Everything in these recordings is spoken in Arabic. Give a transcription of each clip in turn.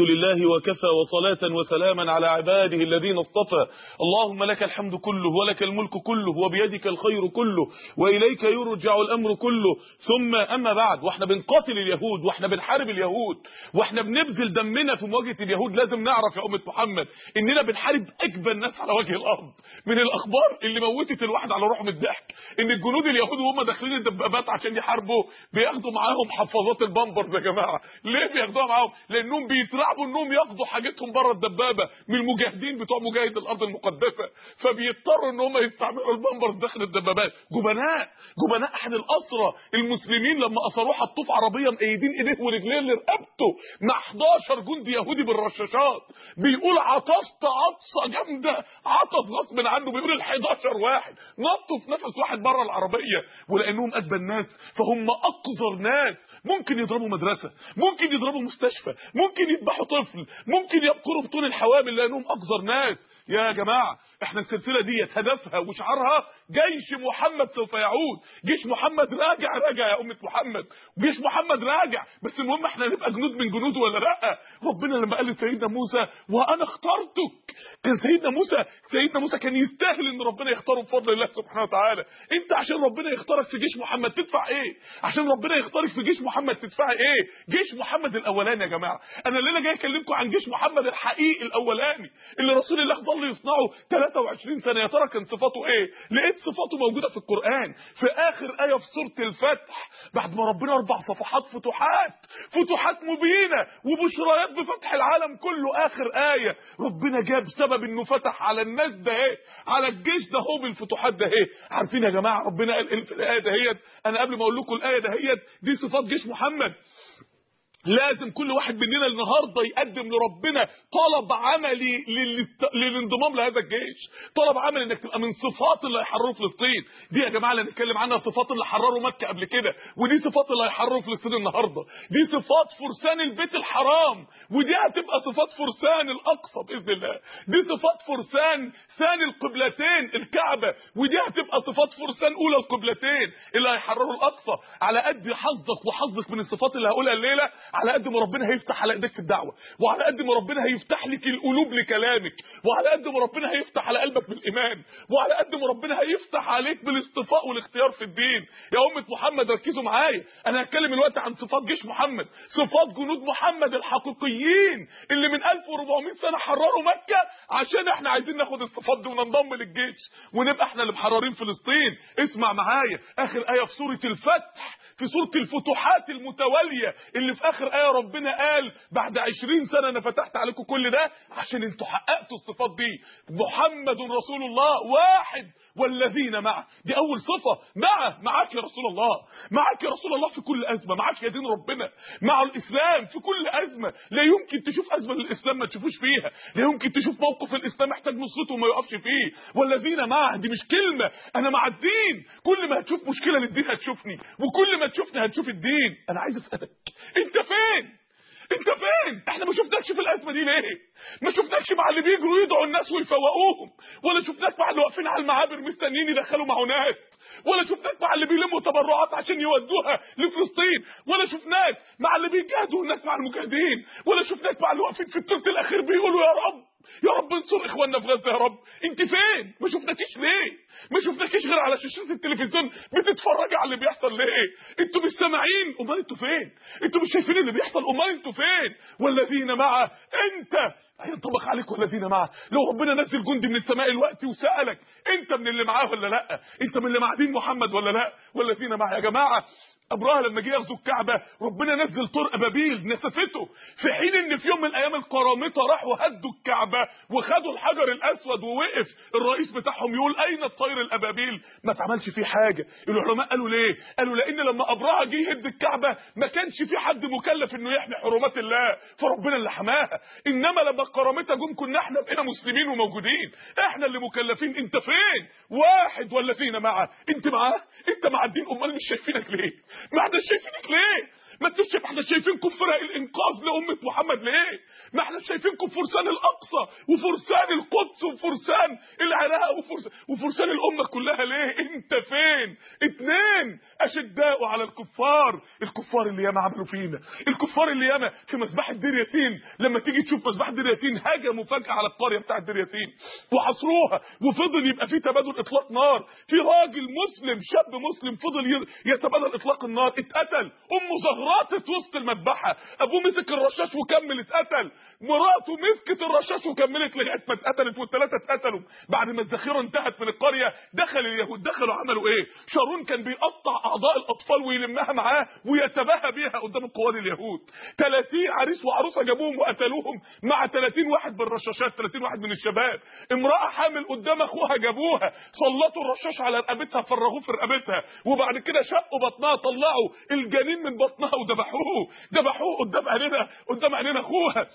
لله وكفى وصلاة وسلاما على عباده الذين اصطفى. اللهم لك الحمد كله ولك الملك كله وبيدك الخير كله وإليك يرجع الأمر كله. ثم أما بعد وإحنا بنقاتل اليهود وإحنا بنحارب اليهود وإحنا بنبذل دمنا في مواجهة اليهود. لازم نعرف يا أمة محمد إننا بنحارب أجبن الناس على وجه الأرض. من الأخبار اللي موتت الواحد على روحه من الضحك إن الجنود اليهود وهم داخلين الدبابات عشان يحاربوا بياخدوا معاهم حفاظات البامبرز يا جماعة. ليه بياخدوها معاهم؟ لأنهم بيترعبوا انهم ياخدوا حاجتهم بره الدبابة من المجاهدين بتوع مجاهد الأرض المقدسة فبيضطروا إن هم يستعملوا البامبرز داخل الدبابات. جبناء جبناء احد الاسرى المسلمين لما اسروه حطوه في عربيه مقيدين ايديه ورجليه لرقبته مع 11 جندي يهودي بالرشاشات. بيقول عطست عطسه جامدة عطس غصب عنه بيقول ال 11 واحد. نطوا في نفس واحد بره العربية ولانهم ادبى الناس فهم أقذر ناس. ممكن يضربوا مدرسة ممكن يضربوا مستشفى ممكن يذبحوا طفل ممكن يبقروا بطون الحوامل لأنهم اقذر ناس. يا جماعة إحنا السلسلة ديت هدفها وشعارها جيش محمد سوف يعود. جيش محمد راجع راجع يا أمة محمد. جيش محمد راجع. بس المهم إحنا نبقى جنود من جنوده ولا لأ؟ ربنا لما قال لسيدنا موسى وأنا اخترتك. كان سيدنا موسى سيدنا موسى كان يستاهل إن ربنا يختاره بفضل الله سبحانه وتعالى. أنت عشان ربنا يختارك في جيش محمد تدفع إيه؟ عشان ربنا يختارك في جيش محمد تدفع إيه؟ جيش محمد الأولاني يا جماعة. أنا الليلة جاي أكلمكم عن جيش محمد الحقيقي الأولاني اللي رسول الله ظل يصنعه 23 سنة يا ترى كان صفاته إيه؟ لقيت صفاته موجودة في القرآن في آخر آية في سورة الفتح بعد ما ربنا أربع صفحات فتوحات فتوحات مبينة وبشريات بفتح العالم كله آخر آية ربنا جاب سبب إنه فتح على الناس ده إيه؟ على الجيش ده هو بالفتوحات ده إيه؟ عارفين يا جماعة ربنا قال إيه في الآية دهيت؟ أنا قبل ما أقول لكم الآية دهيت دي صفات جيش محمد. لازم كل واحد مننا النهارده يقدم لربنا طلب عملي. للانضمام لهذا الجيش. طلب عملي إنك تبقى من صفات اللي هيحرروا فلسطين. دي يا جماعة اللي هنتكلم عنها صفات اللي حرروا مكة قبل كده ودي صفات اللي هيحرروا فلسطين النهارده. دي صفات فرسان البيت الحرام ودي هتبقى صفات فرسان الأقصى بإذن الله. دي صفات فرسان ثاني القبلتين الكعبة ودي هتبقى صفات فرسان أولى القبلتين اللي هيحرروا الأقصى. على قد حظك وحظك من الصفات اللي هقولها الليلة على قد ما ربنا هيفتح على ايديك في الدعوة وعلى قد ما ربنا هيفتح لك القلوب لكلامك وعلى قد ما ربنا هيفتح على قلبك بالإيمان وعلى قد ما ربنا هيفتح عليك بالاصطفاء والاختيار في الدين. يا أمة محمد ركزوا معايا. أنا هتكلم الوقت عن صفات جيش محمد صفات جنود محمد الحقيقيين اللي من 1400 سنة حرروا مكة عشان إحنا عايزين ناخد الصفات دي وننضم للجيش ونبقى إحنا اللي محررين فلسطين. اسمع معايا آخر آية في سورة الفتح في سورة الفتوحات المتوالية اللي في آخر آية ربنا قال بعد 20 سنة أنا فتحت عليكم كل ده عشان أنتوا حققتوا الصفات دي. محمد رسول الله واحد. والذين معه. دي أول صفة. معه. معاك يا رسول الله. معاك يا رسول الله في كل أزمة. معاك يا دين ربنا. مع الإسلام في كل أزمة. لا يمكن تشوف أزمة للإسلام ما تشوفوش فيها. لا يمكن تشوف موقف الإسلام محتاج نصرته وما يقفش فيه. والذين معه. دي مش كلمة. أنا مع الدين. كل ما هتشوف مشكلة للدين هتشوفني. وكل ما تشوفني هتشوف الدين. أنا عايز أسألك. أنت فين؟ انت فين؟ إحنا ما شفناكش في الأزمة دي ليه؟ ما شفناكش مع اللي بيجروا يدعوا الناس ويفوقوهم ولا شفناك مع اللي واقفين على المعابر مستنيين يدخلوا معونات ولا شفناك مع اللي بيلموا تبرعات عشان يودوها لفلسطين ولا شفناك مع اللي بيجاهدوا هناك مع المجاهدين ولا شفناك مع اللي واقفين في الثلث الأخير بيقولوا يا رب يا رب انصر إخواننا في غزة يا رب. انت فين؟ ما شفناكيش ليه؟ ما شفناكيش غير على شاشات التلفزيون. بتتفرجي على اللي بيحصل ليه؟ أنتوا مش سامعين. أمال أنتوا فين؟ أنتوا مش شايفين اللي بيحصل؟ أمال أنتوا فين؟ والذين معه انت! هينطبق عليك والذين معه. لو ربنا نزل جندي من السماء الوقت وسألك انت من اللي معاه ولا لأ؟ انت من اللي مع دين محمد ولا لأ؟ والذين معه يا جماعة إبراهيم لما جه يغزو الكعبة ربنا نزل طرق ابابيل نسفته. في حين إن في يوم من الأيام القرامطه راحوا هدوا الكعبة وخدوا الحجر الأسود ووقف الرئيس بتاعهم يقول أين الطير الأبابيل؟ ما اتعملش فيه حاجة. العلماء قالوا ليه؟ قالوا لأن لما إبراهيم جه يهد الكعبة ما كانش في حد مكلف إنه يحمي حرمات الله فربنا اللي حماها. إنما لما القرامطه جم كنا إحنا بقينا مسلمين وموجودين. إحنا اللي مكلفين. أنت فين؟ واحد والذين معه. أنت معاه؟ أنت مع الدين؟ أمال مش شايفينك ليه؟ ما إحنا شايفينك ليه ما انتوش ما إحنا شايفينكم فرق الإنقاذ لأمة محمد ليه؟ ما إحنا شايفينكم فرسان الأقصى وفرسان القدس وفرسان العراق وفرسان, وفرسان الأمة كلها ليه؟ أنت فين؟ اتنين أشداء على الكفار. الكفار اللي ياما عملوا فينا. الكفار اللي ياما في مسبح دير ياسين. لما تيجي تشوف مسبح دير ياسين هجموا فجأة على القرية بتاعت دير ياسين وحصروها وفضل يبقى في تبادل إطلاق نار. في راجل مسلم شاب مسلم فضل يتبادل إطلاق النار. اتقتل. امه زهرات في وسط المذبحة. أبوه مسك الرشاش وكمل اتقتل. مراته مسكت الرشاش وكملت لغاية ما اتقتلت والثلاثه اتقتلوا. بعد ما الذخيرة انتهت من القرية دخل اليهود دخلوا عملوا إيه؟ شارون كان بيقطع أعضاء الأطفال ويلمها معاه ويتباهى بيها قدام القواد اليهود. 30 عريس وعروسة جابوهم وقتلوهم مع 30 واحد بالرشاشات 30 واحد من الشباب. امرأة حامل قدام أخوها جابوها. سلطوا الرشاش على رقبتها فرغوه في رقبتها. وبعد كده شقوا بطنها طلعوا الجنين من بطنها وذبحوه ذبحوه قدام عينينا قدام عينينا اخوها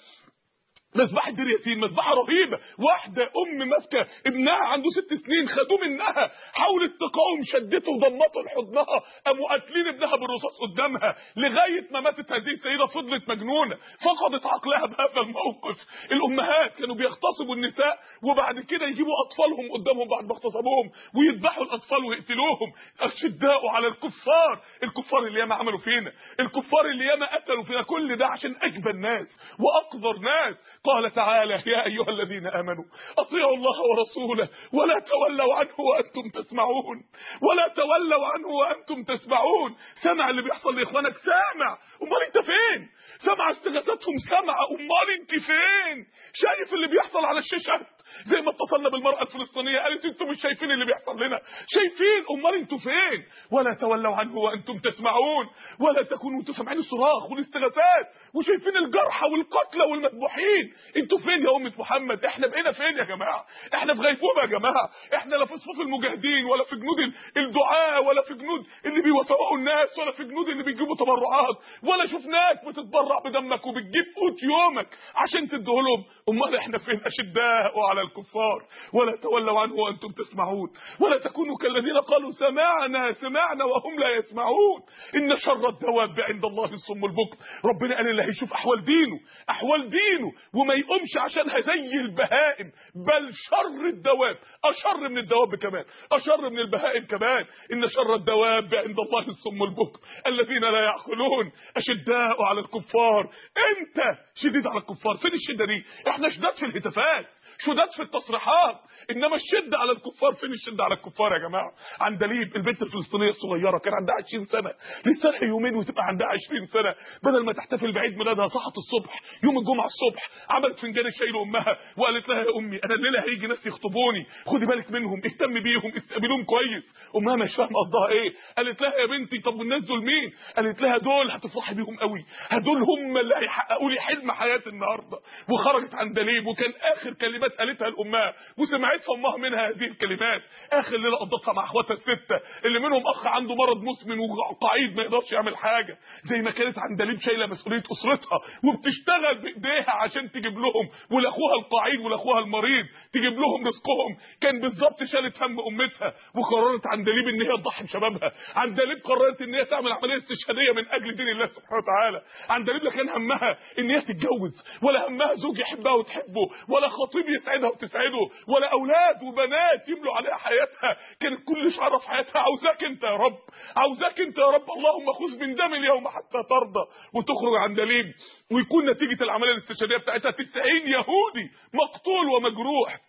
مذبحة دير ياسين مذبحة رهيبة واحدة أم ماسكة ابنها عنده ست سنين خدوه منها. حاولت تقاوم شدته وضمته لحضنها. قاموا قاتلين ابنها بالرصاص قدامها. لغاية ما ماتت هذه السيدة فضلت مجنونة. فقدت عقلها بهذا الموقف. الأمهات كانوا بيغتصبوا النساء وبعد كده يجيبوا أطفالهم قدامهم بعد ما اغتصبوهم ويذبحوا الأطفال ويقتلوهم. أشداء على الكفار. الكفار اللي ياما عملوا فينا. الكفار اللي ياما قتلوا فينا. كل ده عشان أجبى الناس وأقذر ناس. قال تعالى يا أيها الذين آمنوا أطيعوا الله ورسوله ولا تولوا عنه وأنتم تسمعون ولا تولوا عنه وأنتم تسمعون. سمع اللي بيحصل لإخوانك سامع. أمال أنت فين؟ سمع استغاثتهم سمع. أمال أنت فين؟ شايف اللي بيحصل على الشاشات زي ما اتصلنا بالمرأة الفلسطينية قالت أنتوا مش شايفين اللي بيحصل لنا؟ شايفين! أمال أنتوا فين؟ ولا تولوا عنه وأنتم تسمعون ولا تكونوا أنتوا سامعين الصراخ والاستغاثات وشايفين الجرحى والقتلى والمذبوحين. أنتوا فين يا امة محمد؟ إحنا بقينا فين يا جماعة؟ إحنا في غيبوبة يا جماعة. إحنا لا في صفوف المجاهدين ولا في جنود الدعاء ولا في جنود اللي بيوفقوا الناس ولا في جنود اللي بيجيبوا تبرعات. ولا شفناك بتتبرع بدمك وبتجيب قوت يومك عشان تديهولهم. أمال إحنا فين أشداء على الكفار. ولا تولوا عنه وأنتم تسمعون. ولا تكونوا كالذين قالوا سمعنا سمعنا وهم لا يسمعون. إن شر الدواب عند الله الصم البكم. ربنا قال اللي هيشوف أحوال دينه أحوال دينه. وما يقومش عشانها زي البهائم. بل شر الدواب. أشر من الدواب كمان. أشر من البهائم كمان. إن شر الدواب عند الله الصم البكم. الذين لا يعقلون. أشداء على الكفار. أنت شديد على الكفار. فين الشدة دي؟ إحنا شداد في الهتافات. شداد في التصريحات. إنما الشده على الكفار فين الشده على الكفار يا جماعة؟ عندليب البنت الفلسطينية الصغيرة كان عندها 20 سنة. لسه يومين وتبقى عندها 20 سنة. بدل ما تحتفل بعيد ميلادها صحت الصبح يوم الجمعة الصبح عملت فنجان الشاي لأمها وقالت لها يا أمي أنا الليلة هيجي ناس يخطبوني. خدي بالك منهم اهتمي بيهم استقبلوهم كويس. أمها مش فاهمة قصدها إيه. قالت لها يا بنتي طب والناس دول مين؟ قالت لها دول هتفرحي بيهم قوي هدول هم اللي هيحققوا لي حلم حياتي النهارده. وخرجت عندليب وكان آخر كلمات قالتها لامها وسمعتها امها منها هذه الكلمات. آخر ليلة قضتها مع أخواتها الستة اللي منهم أخ عنده مرض مزمن وقعيد ما يقدرش يعمل حاجة. زي ما كانت عندليب شايلة مسؤولية أسرتها وبتشتغل بإيديها عشان تجيب لهم ولأخوها القعيد ولأخوها المريض. تجيب لهم رزقهم. كان بالظبط شالت هم أمتها وقررت عندليب إن هي تضحي بشبابها. عندليب قررت إن هي تعمل عملية استشهادية من أجل دين الله سبحانه وتعالى. عندليب لا كان همها إن هي تتجوز ولا همها زوج يحبها وتحبه ولا خطيب يسعدها وتسعده ولا أولاد وبنات يملوا عليها حياتها. كانت كل شعره في حياتها عاوزاك أنت يا رب عاوزاك أنت يا رب اللهم خذ من دم اليوم حتى ترضى. وتخرج عن دليل ويكون نتيجة العملية الاستشهادية بتاعتها 90 يهودي مقتول ومجروح.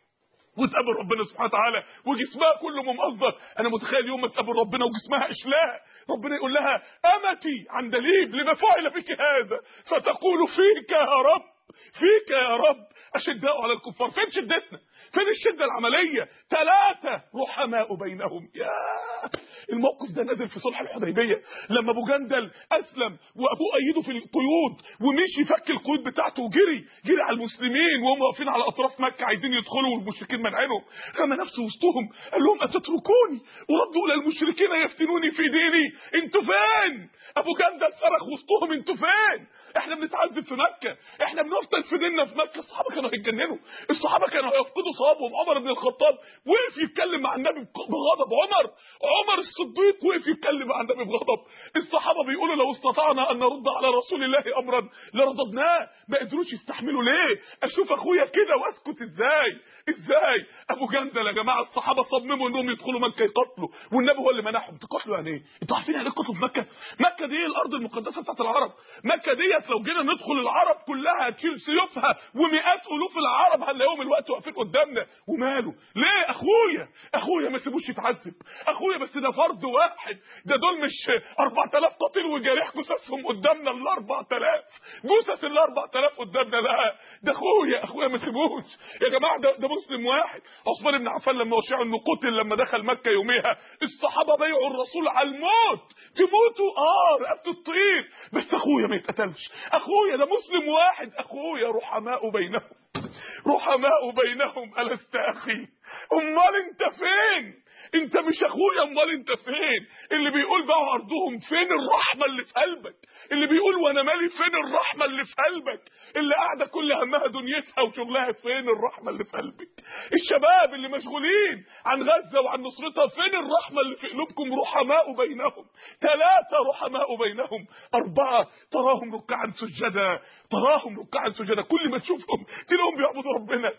وتقابل ربنا سبحانه وتعالى وجسمها كله ممزق أنا متخيل يوم ما تقابل ربنا وجسمها إشلاء ربنا يقول لها أمتي عندليب لما فعل بك هذا. فتقول فيك يا رب فيك يا رب. أشداء على الكفار. فين شدتنا؟ فين الشدة العملية؟ ثلاثة رحماء بينهم. يا الموقف ده نازل في صلح الحديبية لما أبو جندل أسلم وأبوه أيده في القيود ومشي فك القيود بتاعته وجري جري على المسلمين وهم واقفين على أطراف مكة عايزين يدخلوا والمشركين منعينهم رمى نفسه وسطهم قال لهم أتتركوني؟ وردوا إلى المشركين يفتنوني في ديني. أنتوا فين؟ أبو جندل صرخ وسطهم أنتوا فين؟ إحنا بنتعذب في مكه إحنا بنفضل في ديننا في مكة. الصحابة كانوا هيتجننوا. الصحابة كانوا هيفقدوا صوابهم عمر بن الخطاب وقف يتكلم مع النبي بغضب. عمر عمر الصديق وقف يتكلم مع النبي بغضب. الصحابة بيقولوا لو استطعنا أن نرد على رسول الله امرا لرددناه ما قدروش يستحملوا ليه؟ أشوف أخويا كده وأسكت. إزاي؟ إزاي؟ أبو جندل يا جماعة الصحابة صمموا إنهم يدخلوا مكة يقتلوا والنبي هو اللي منعهم تقتلوا يعني إيه؟ أنتوا عارفين يعني إيه قتلوا في مكة؟ مكة دي الأرض المقدسة بتاعت العرب. مكة ديت لو جينا ندخل العرب كلها هتشيل سيوفها ومئات ألوف العرب هنلاقيهم الوقت واقفين قدامنا؟ وماله؟ ليه؟ أخويا! أخويا ما سيبوش يتعذب. أخويا بس ده فرد واحد. ده دول مش 4000 قتيل وجريح جثثهم قدامنا ال 4000 جثث ال 4000 قدامنا لا ده أخويا أخويا ما سيبوش. يا جماعة ده, ده مسلم واحد. عثمان بن عفان لما وشعوا انه قتل لما دخل مكة يوميها الصحابة بايعوا الرسول على الموت. تموتوا؟ آه رقبته تطير بس أخويا ما يتقتلش. أخويا ده مسلم واحد. أخويا رحماء بينهم. رحماء بينهم ألست أخي. أمال أنت فين؟ أنت مش أخويا أمال أنت فين؟ اللي بيقول بقى ارضهم فين؟ الرحمة اللي في قلبك. اللي بيقول وأنا مالي فين؟ الرحمة اللي في قلبك. اللي قاعدة كل همها دنيتها وشغلها فين؟ الرحمة اللي في قلبك. الشباب اللي مشغولين عن غزة وعن نصرتها فين؟ الرحمة اللي في قلوبكم رحماء بينهم. ثلاثة رحماء بينهم. أربعة تراهم ركعا سجدا. تراهم ركعا سجدا. كل ما تشوفهم تلاقيهم بيعبدوا ربنا.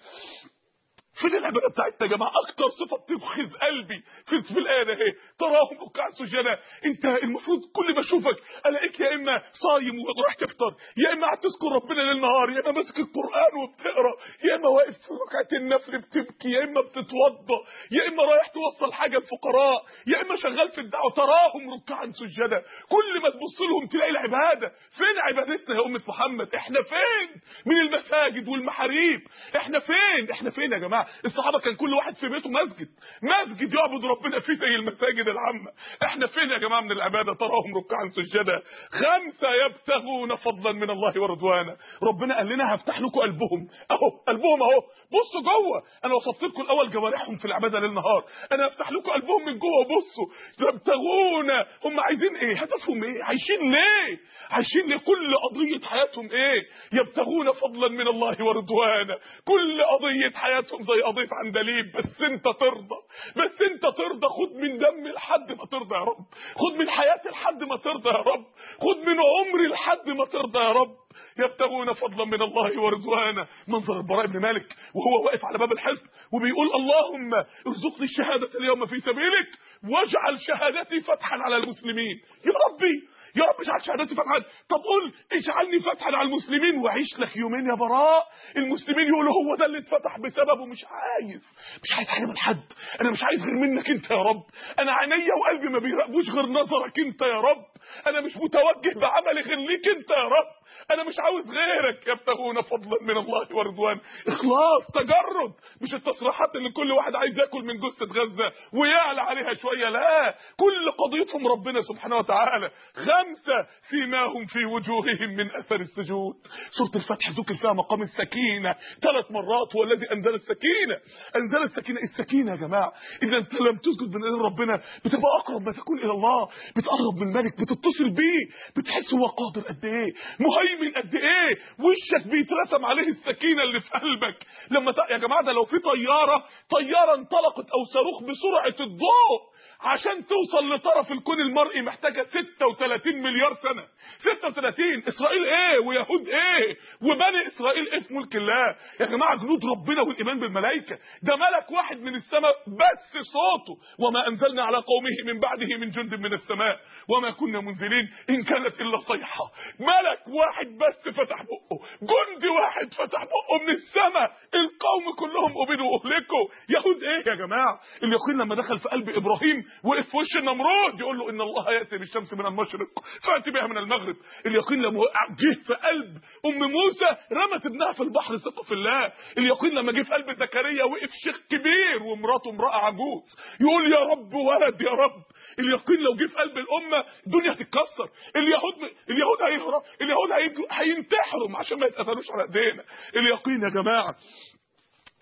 فين العباده بتاعتنا يا جماعة أكتر صفة تبخذ قلبي في, في الايه أهي تراهم ركعا سجدا أنت المفروض كل ما أشوفك ألاقيك يا إما صايم ورايح تفطر يا إما قاعد تذكر ربنا ليل نهار يا إما ماسك القرآن وبتقرأ يا إما واقف في ركعة النفل بتبكي يا إما بتتوضأ يا إما رايح توصل حاجة للفقراء يا إما شغال في الدعوة تراهم ركعا سجدا كل ما تبص لهم تلاقي العبادة. فين عبادتنا يا أمة محمد؟ إحنا فين؟ من المساجد والمحاريب. إحنا فين؟ إحنا فين يا جماعة؟ الصحابة كان كل واحد في بيته مسجد. مسجد يعبد ربنا فيه زي المساجد العامة. إحنا فين يا جماعة من العبادة؟ تراهم ركعا سجدا. خمسة يبتغون فضلا من الله ورضوانا. ربنا قال لنا هفتح لكم قلبهم. أهو قلبهم أهو. بصوا جوه. أنا وصفت لكم الأول جوارحهم في العبادة ليل نهار أنا هفتح لكم قلبهم من جوه. وبصوا يبتغون. هم عايزين إيه؟ هدفهم إيه؟ عايشين ليه؟ عايشين ليه كل قضية حياتهم إيه؟ يبتغون فضلا من الله ورضوانا. كل قضية حياتهم زي قضيه عندليب بس انت ترضى. بس انت ترضى. خد من دم لحد ما ترضى يا رب. خد من حياتي لحد ما ترضى يا رب. خد من عمري لحد ما ترضى يا رب. يبتغون فضلا من الله ورضوانا. منظر البراء بن مالك وهو واقف على باب الحزب وبيقول اللهم ارزقني الشهادة اليوم في سبيلك واجعل شهادتي فتحا على المسلمين. يا ربي يا رب اجعل شهادتي فتحا طب قول اجعلني فتحا على المسلمين واعيش لك يومين يا براء. المسلمين يقولوا هو ده اللي اتفتح بسببه. مش عايز مش عايز حاجة من حد. أنا مش عايز غير منك أنت يا رب. أنا عينيا وقلبي ما بيراقبوش غير نظرك أنت يا رب. أنا مش متوجه بعملي غير ليك أنت يا رب. أنا مش عاوز غيرك. يبتغون فضلا من الله ورضوان. إخلاص تجرد. مش التصريحات اللي كل واحد عايز ياكل من جثة غزة. ويعلى عليها شوية. لا. كل قضيتهم ربنا سبحانه وتعالى. خمسة فيما هم في وجوههم من أثر السجود. سورة الفتح ذكر فيها مقام السكينة. ثلاث مرات هو الذي أنزل السكينة. أنزل السكينة. السكينة يا جماعة. إذا أنت لم تسجد من ايدين ربنا بتبقى أقرب ما تكون إلى الله. بتقرب من الملك. بتتصل بيه. بتحس هو قادر قد إيه. مهيمن قد إيه؟ وشك بيترسم عليه السكينة اللي في قلبك. لما ت... يا جماعة ده لو في طيارة طيارة انطلقت أو صاروخ بسرعة الضوء. عشان توصل لطرف الكون المرئي محتاجة 36 مليار سنة. 36 إسرائيل إيه؟ ويهود إيه؟ وبني إسرائيل إيه في ملك الله؟ يا جماعة جنود ربنا والإيمان بالملائكة. ده ملك واحد من السماء بس صوته. وما أنزلنا على قومه من بعده من جند من السماء. وما كنا منزلين إن كانت إلا صيحة. ملك واحد بس فتح بقه. جندي واحد فتح بقه من السماء. القوم كلهم أبيدوا واهلكوا يهود إيه يا جماعة؟ اليقين لما دخل في قلب إبراهيم وقف في وش النمرود؟ يقول له إن الله يأتي بالشمس من المشرق فأتي بها من المغرب. اليقين لما جه في قلب أم موسى رمت ابنها في البحر ثقة في الله. اليقين لما جه في قلب زكريا وقف شيخ كبير ومراته امرأة عجوز. يقول يا رب ولد يا رب. اليقين لو جه في قلب الأمة الدنيا هتتكسر. اليهود اليهود هيهرب اليهود هينتحروا عشان ما يتقتلوش على إيدينا. اليقين يا جماعة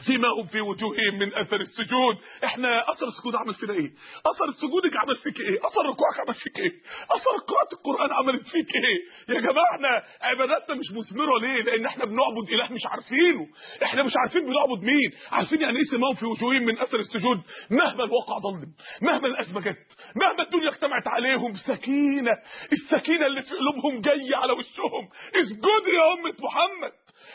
سيماهم في وجوههم من أثر السجود. إحنا أثر السجود عمل فينا إيه؟ أثر سجودك عمل فيك إيه؟ أثر ركوعك عمل فيك إيه؟ أثر قراءة القرآن عملت فيك إيه؟ يا جماعة إحنا عباداتنا مش مثمرة ليه؟ لأن إحنا بنعبد إله مش عارفينه. إحنا مش عارفين بنعبد مين. عارفين يعني إيه سيماهم في وجوههم من أثر السجود؟ مهما الواقع ظلم مهما الأزمة جت مهما الدنيا اجتمعت عليهم سكينه السكينة اللي في قلوبهم جاية على وشهم. اسجدوا يا أمة محمد.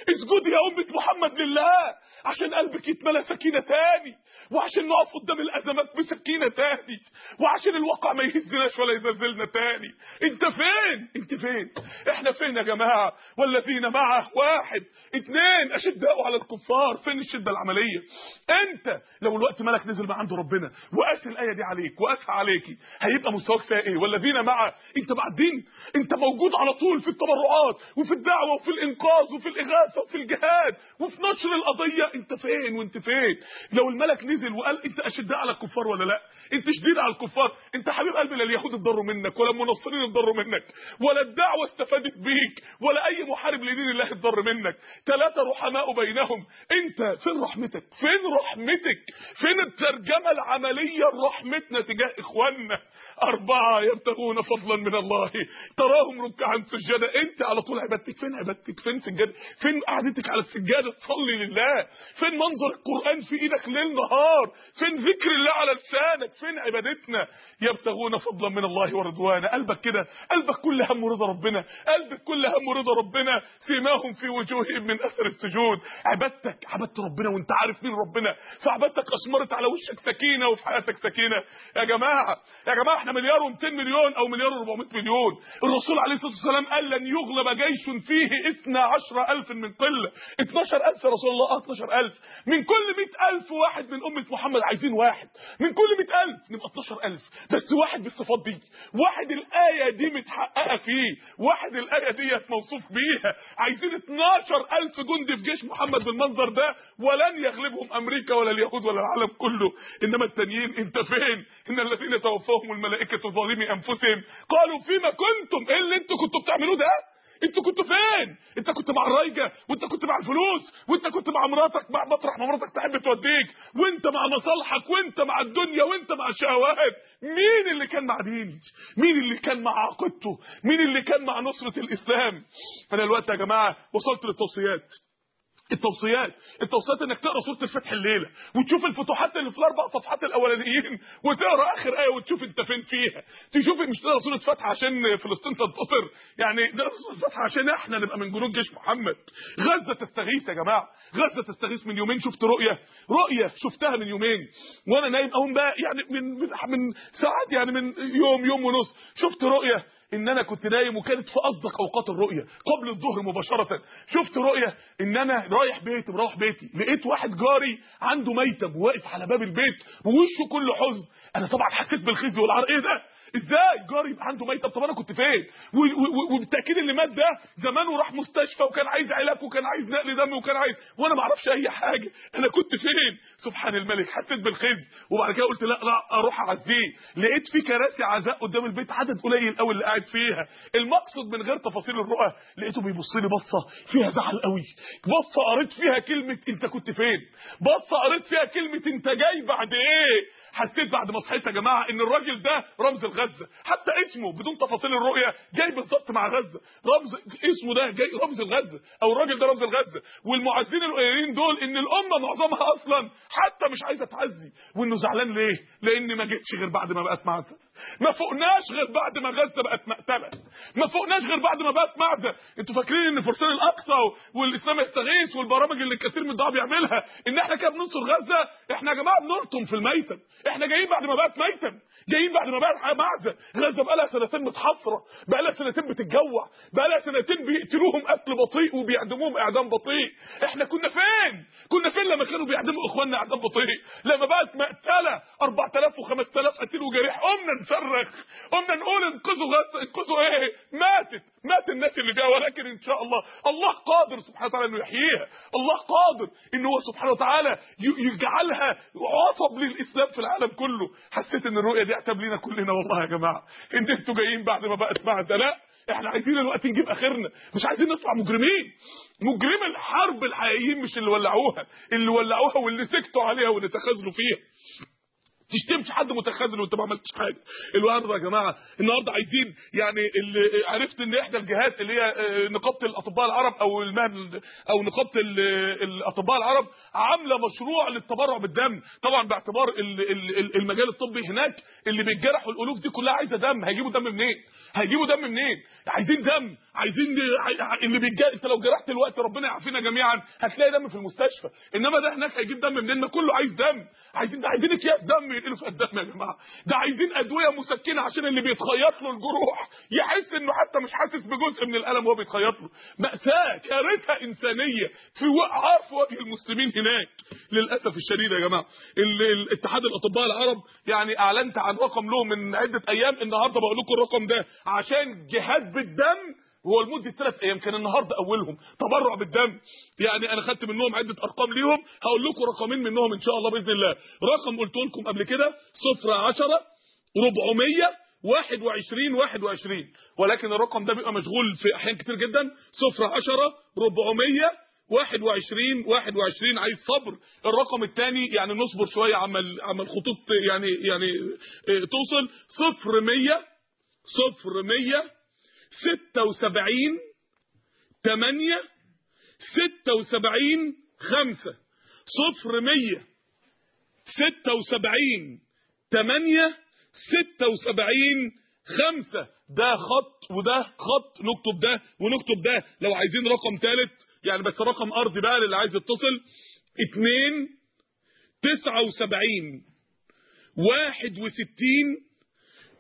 اسجدي يا أمة محمد لله عشان قلبك يتملى سكينة تاني وعشان نقف قدام الأزمات بسكينة تاني وعشان الواقع ما يهزناش ولا يزلزلنا تاني. أنت فين؟ أنت فين؟ إحنا فين يا جماعة؟ والذين معه واحد اتنين أشداء على الكفار فين الشدة العملية؟ أنت لو الوقت ملك نزل من عند ربنا وقاس الآية دي عليك وقاسها عليكي هيبقى مستواك فيها إيه والذين معه أنت مع الدين أنت موجود على طول في التبرعات وفي الدعوة وفي الإنقاذ وفي الإغاثة وفي الجهاد. وفي نشر القضية انت فين وانت فين؟ لو الملك نزل وقال انت اشداء على الكفار ولا لا؟ انت شديد على الكفار إنت حبيب قلبي لا اليهود اتضروا منك ولا المنصرين اتضروا منك ولا الدعوة استفادت بيك ولا أي محارب لدين الله اتضر منك. ثلاثة رحماء بينهم. إنت فين رحمتك؟ فين رحمتك؟ فين الترجمة العملية لرحمتنا تجاه إخواننا؟ أربعة يبتغون فضلا من الله تراهم ركعا سجدا. أنت على طول عبادتك. فين عبادتك؟ فين سجادة فين قعدتك على السجادة تصلي لله؟ فين منظر القرآن في إيدك ليل نهار؟ فين ذكر الله على لسانك؟ فين عبادتنا؟ يبتغون فضلا من الله ورضوانا. قلبك كده قلبك كل هم رضا ربنا. قلبك كل هم رضا ربنا. سيماهم في وجوههم من أثر السجود. عبادتك عبدت ربنا وانت عارف مين ربنا. فعبادتك أثمرت على وشك سكينة وفي حياتك سكينة. يا جماعة يا جماعة إحنا مليار و200 مليون أو مليار و400 مليون. الرسول عليه الصلاة والسلام قال لن يغلب جيش فيه 12000 من قلة. 12000 يا رسول الله 12000 من كل 100000 واحد من أمة محمد عايزين واحد. من كل 100000 نبقى 12000 بس واحد بالصفات دي. واحد الآية دي متحققة فيه. واحد الآية ديت موصوف بيها. عايزين 12000 جندي في جيش محمد بالمنظر ده. ولن يغلبهم أمريكا ولا اليهود ولا العالم كله. إنما التانيين أنت فين؟ إن الذين توفاهم الملائكة ظالمي أنفسهم. قالوا فيما كنتم. إيه اللي أنتوا كنتوا بتعملوه ده؟ أنتوا كنتوا فين؟ انت كنت مع الرايجه وانت كنت مع الفلوس وانت كنت مع مراتك مع مطرح ما مراتك تحب توديك وانت مع مصالحك وانت مع الدنيا وانت مع الشهوات. مين اللي كان مع ديني مين اللي كان مع عقيدته؟ مين اللي كان مع نصرة الإسلام؟ فانا دلوقتي يا جماعة وصلت للتوصيات. التوصيات. التوصيات إنك تقرأ سورة الفتح الليلة وتشوف الفتوحات اللي في الأربع صفحات الأولانيين وتقرأ آخر آية وتشوف أنت فين فيها. تشوف مش تقرأ سورة فتح عشان فلسطين تنتصر. يعني تقرأ سورة فتح عشان إحنا نبقى من جنود جيش محمد. غزة تستغيث يا جماعة. غزة تستغيث من يومين. شفت رؤية. رؤية شفتها من يومين. وأنا نايم اقوم بقى يعني من من, من ساعات يعني من يوم يوم ونص. شفت رؤية. إن أنا كنت نايم وكانت في أصدق أوقات الرؤية قبل الظهر مباشرة. شفت رؤية إن أنا رايح بيتي مروح بيتي. لقيت واحد جاري عنده ميتم واقف على باب البيت ووشه كله حزن. أنا طبعا حسيت بالخزي والعار إيه ده؟ إزاي؟ جاري يبقى عنده ميتم طب أنا كنت فين؟ وبالتاكيد اللي مات ده زمان وراح مستشفى وكان عايز علاج وكان عايز نقل دم وكان عايز وأنا ما أعرفش أي حاجة. أنا كنت فين؟ سبحان الملك حسيت بالخزي وبعد كده قلت لا لا أروح أعزيه. لقيت في كراسي عزاء قدام البيت عدد قليل قوي اللي قاعد فيها. المقصد من غير تفاصيل الرؤى لقيته بيبص لي بصة فيها زعل قوي بصة قريت فيها كلمة أنت كنت فين؟ بصة قريت فيها كلمة أنت جاي بعد إيه؟ حسيت بعد ما صحيت يا جماعة إن الراجل ده رمز الغزة. حتى اسمه بدون تفاصيل الرؤية جاي بالظبط مع غزة. رمز اسمه ده جاي رمز الغزة. أو الراجل ده رمز الغزة. والمعزين القليلين دول إن الأمة معظمها أصلا حتى مش عايزة تعزي. وإنه زعلان ليه؟ لأن ما جتش غير بعد ما بقت معزة. ما فوقناش غير بعد ما غزة بقت مقتلة. ما فوقناش غير بعد ما بقت معزه أنتوا فاكرين إن فرسان الأقصى والإسلام يستغيث والبرامج اللي كثير من الدعاء بيعملها؟ إن إحنا كده بننصر غزة إحنا يا جماعة بنرطم في الميتم. إحنا جايين بعد ما بقت ميتم. جايين بعد ما بقت معزه غزة بقى لها سنتين متحصره بقى لها سنتين بتتجوع بقى لها سنتين بيقتلوهم قتل بطيء وبيعدموهم إعدام بطيء. إحنا كنا فين؟ كنا فين لما كانوا بيعدموا إخواننا إعدام بطيء؟ لما بقت مقتلة 4000 و5000 قتيل وجريح قمنا نصرخ قمنا نقول انقذوا غزه انقذوا إيه؟ ماتت. مات الناس اللي فيها ولكن إن شاء الله الله قادر سبحانه وتعالى إنه يحييها. الله قادر ان هو سبحانه وتعالى يجعلها عصب للإسلام في العالم كله. حسيت إن الرؤية دي عتاب لينا كلنا والله يا جماعة. إن أنتوا جايين بعد ما بقت معزة. لا إحنا عايزين الوقت نجيب آخرنا. مش عايزين نطلع مجرمين. مجرم الحرب الحقيقيين مش اللي ولعوها. اللي ولعوها واللي سكتوا عليها واللي تخاذلوا فيها. تشتمش حد متخاذل وانت ما عملتش حاجة. النهارده يا جماعة النهارده عايزين يعني اللي عرفت إن إحدى الجهات اللي هي نقابة الأطباء العرب أو المهن أو نقابة الأطباء العرب عاملة مشروع للتبرع بالدم. طبعا باعتبار المجال الطبي هناك اللي بيتجرحوا الالوف دي كلها عايزة دم. هيجيبوا دم منين؟ هيجيبوا دم منين؟ عايزين دم. عايزين اللي بيتجرح انت لو جرحت الوقت ربنا يعافينا جميعا هتلاقي دم في المستشفى. انما ده هناك هيجيب دم منين؟ ما كله عايز دم. عايزين ده عايزين اكياس دم. ينقلوا في الدم يا جماعة. ده عايزين أدوية مسكنة عشان اللي بيتخيط له الجروح. يحس إنه حتى مش حاسس بجزء من الألم وهو بيتخيط له. مأساة كارثة إنسانية في عار في وجه المسلمين هناك. للأسف الشديد يا جماعة الاتحاد الأطباء العرب يعني أعلنت عن رقم له من عدة أيام. النهارده بقول لكم الرقم ده. عشان جهاد بالدم هو لمدة ثلاث أيام كان النهارده أولهم. تبرع بالدم. يعني أنا خدت منهم عدة أرقام ليهم. هقول لكم رقمين منهم إن شاء الله بإذن الله. رقم قلت لكم قبل كده 0 10 400 21 21 ولكن الرقم ده بيبقى مشغول في أحيان كتير جدا. 0 10 400 21 21 عايز صبر. الرقم الثاني يعني نصبر شوية عما عما الخطوط يعني يعني توصل. 0 100 0 100 76 8 76 5 0 100 76 8 76 5 ده خط وده خط. نكتب ده ونكتب ده. لو عايزين رقم ثالث يعني بس رقم أرضي بقى للي عايز يتصل.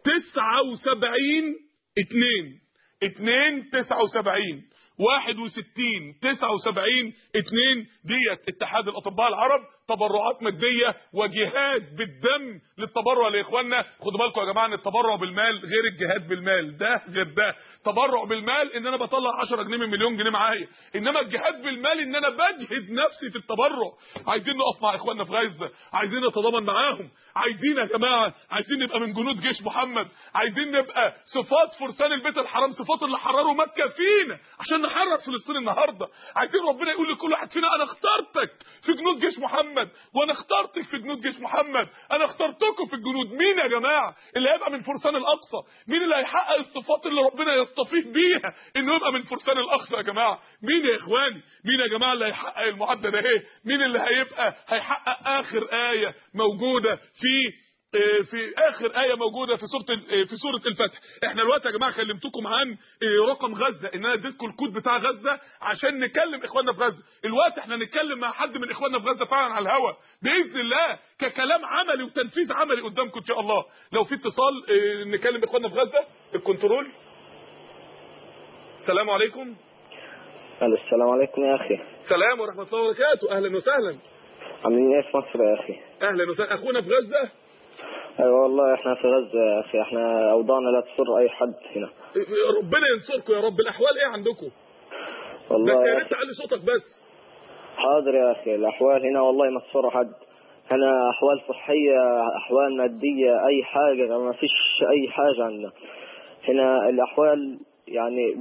2 79 61 79 2 2 79 61 79 2 ديت اتحاد الأطباء العرب تبرعات مادية وجهاد بالدم للتبرع لاخواننا خدوا بالكم يا جماعة إن التبرع بالمال غير الجهاد بالمال. ده غير ده. تبرع بالمال إن أنا بطلع 10 جنيه من مليون جنيه معايا. إنما الجهاد بالمال إن أنا بجهد نفسي في التبرع عايزين نقف مع إخواننا في غزة. عايزين نتضامن معاهم. عايزين يا جماعة عايزين نبقى من جنود جيش محمد. عايزين نبقى صفات فرسان البيت الحرام صفات اللي حرروا مكة فينا عشان نحرر فلسطين النهارده. عايزين ربنا يقول لكل واحد فينا أنا اخترتك في جنود جيش محمد. وأنا اخترتك في جنود جيش محمد. أنا اخترتكم في الجنود. مين يا جماعة اللي هيبقى من فرسان الأقصى؟ مين اللي هيحقق الصفات اللي ربنا يصطفيه بيها إنه يبقى من فرسان الأقصى يا جماعة؟ مين يا إخواني؟ مين يا جماعة اللي هيحقق المعدل ده إيه؟ مين اللي هيبقى هيحقق آخر آية موجودة في في آخر آية موجودة في سورة في سورة الفتح. إحنا دلوقتي يا جماعة كلمتكم عن رقم غزة ان أنا اديتكم الكود بتاع غزة عشان نكلم إخواننا في غزة. الوقت إحنا نتكلم مع حد من إخواننا في غزة فعلا على الهوا. بإذن الله ككلام عملي وتنفيذ عملي قدامكم إن شاء الله. لو في اتصال نكلم إخواننا في غزة. الكنترول. السلام عليكم. السلام عليكم يا أخي. السلام ورحمة الله وبركاته. أهلا وسهلا. عاملين إيه في مصر يا أخي؟ أهلا وسهلا. أخونا في غزة. أيوه والله إحنا في غزة يا أخي إحنا أوضاعنا لا تسر أي حد هنا. ربنا ينصركم يا رب الأحوال إيه عندكم؟ والله بس يا ريت تعلي صوتك بس. حاضر يا أخي الأحوال هنا والله ما تسر حد. هنا أحوال صحية أحوال مادية أي حاجة ما فيش أي حاجة عندنا. هنا الأحوال يعني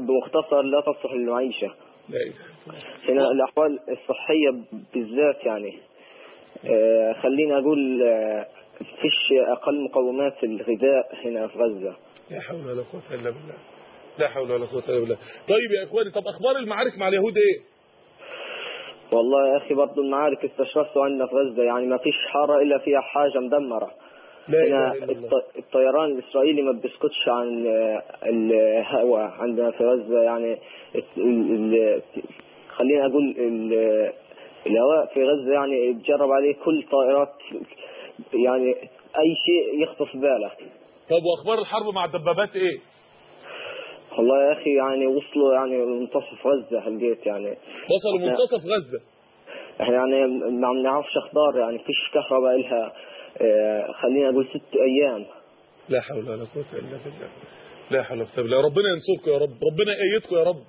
بمختصر لا تصلح للمعيشة. هنا الأحوال الصحية بالذات يعني آه، خليني أقول آه، فيش أقل مقومات الغذاء هنا في غزة. لا حول ولا قوة إلا بالله. لا حول ولا قوة إلا بالله. طيب يا إخواني طب أخبار المعارك مع اليهود إيه؟ والله يا أخي برضه المعارك استشرفت عندنا في غزة يعني ما فيش حارة إلا فيها حاجة مدمرة. لا هنا الطيران الإسرائيلي ما بيسكتش عن الهواء عندنا في غزة يعني خليني أقول ال- الهواء في غزة يعني تجرب عليه كل طائرات يعني أي شيء يخطف بالك طب وأخبار الحرب مع الدبابات إيه؟ والله يا أخي يعني وصلوا يعني منتصف غزة لقيت يعني. وصلوا. منتصف غزة. إحنا يعني ما عم نعرفش أخبار يعني فيش كهرباء لها آه، خليني أقول ست أيام. لا حول ولا قوة إلا بالله. لا حول ولا قوة ربنا ينصركم يا رب. ربنا يأيدكم يا رب.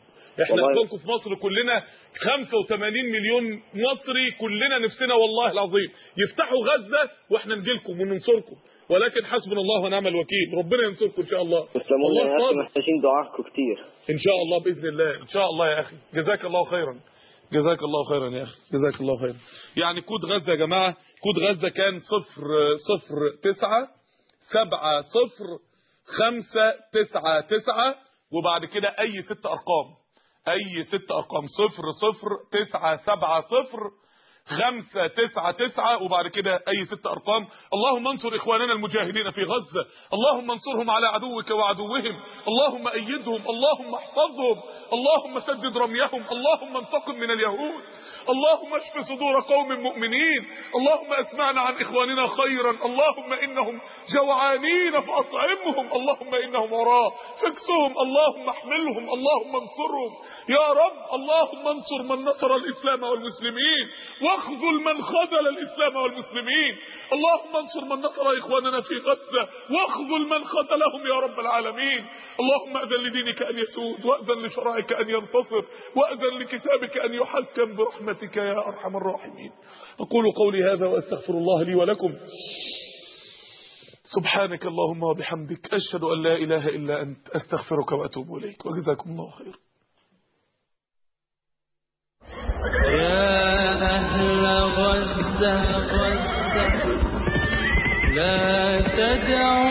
إحنا. اخوانكم في مصر كلنا 85 مليون مصري كلنا نفسنا والله العظيم. يفتحوا غزة وإحنا نجيلكم وننصركم. ولكن حسبنا الله ونعم الوكيل. ربنا ينصركم إن شاء الله. الله محتاجين دعائكم كتير. إن شاء الله بإذن الله. إن شاء الله يا أخي. جزاك الله خيرا. جزاك الله خيرا يا أخي. جزاك الله خيرا. يعني كود غزة يا جماعة كود غزة كان صفر صفر تسعة سبعة صفر خمسة تسعة تسعة وبعد كده أي ست أرقام. أي ست أرقام صفر صفر تسعة سبعة صفر خمسة تسعة تسعة وبعد كده أي ست أرقام. اللهم انصر إخواننا المجاهدين في غزة. اللهم انصرهم على عدوك وعدوهم. اللهم أيدهم. اللهم احفظهم. اللهم سدد رميهم. اللهم انتقم من اليهود. اللهم اشف صدور قوم مؤمنين. اللهم اسمعنا عن إخواننا خيرا. اللهم إنهم جوعانين فأطعمهم. اللهم إنهم وراء. فاكسهم. اللهم احملهم. اللهم انصرهم. يا رب اللهم انصر من نصر الإسلام والمسلمين. واخذل من خذل الإسلام والمسلمين. اللهم انصر من نصر إخواننا في غزة. واخذل من خذلهم يا رب العالمين. اللهم أذن لدينك أن يسود وأذن لشرعك أن ينتصر وأذن لكتابك أن يحكم برحمتك يا أرحم الراحمين. أقول قولي هذا وأستغفر الله لي ولكم. سبحانك اللهم وبحمدك أشهد أن لا إله إلا أنت أستغفرك وأتوب إليك وجزاكم الله خير لا تدعوا